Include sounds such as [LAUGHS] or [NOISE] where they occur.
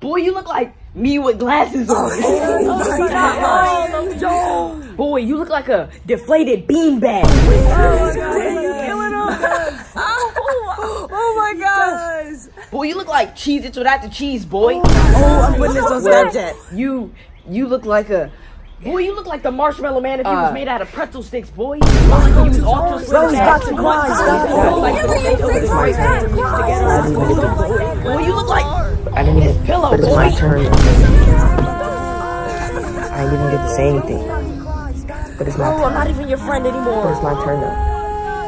Boy, you look like me with glasses on. [LAUGHS] Oh, [LAUGHS] Boy, you look like a deflated beanbag. Oh my gosh. [LAUGHS] Boy, you look like Cheez Its without the cheese, boy. Oh, I'm putting this on Snapchat. You you look like a boy. You look like the marshmallow man if he Uh, was made out of pretzel sticks, boy. You was ultra slim Bro, he's fat. about to cry. Stop. Like the fate of the great man. Boy, you look like I didn't even. pillow, But it's my turn. [LAUGHS] I didn't even get to say anything. But it's my Oh, I'm turn. not even your friend anymore. But it's my turn though.